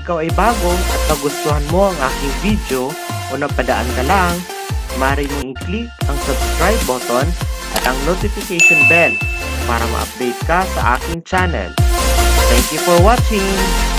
ikaw ay bago at nagustuhan mo ang aking video o napadaan ka lang, maaari mong i-click ang subscribe button at ang notification bell para ma-update ka sa aking channel. Thank you for watching!